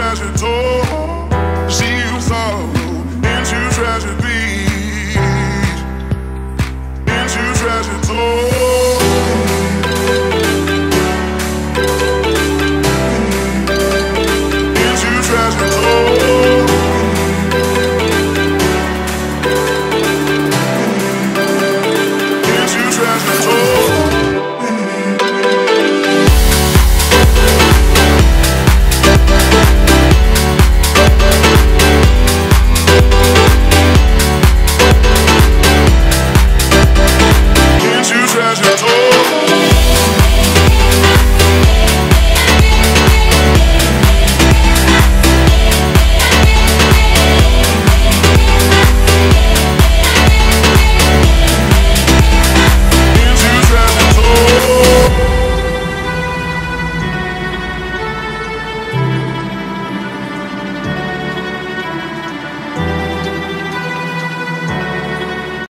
treasure door. She you follow into treasure beach, into treasure door.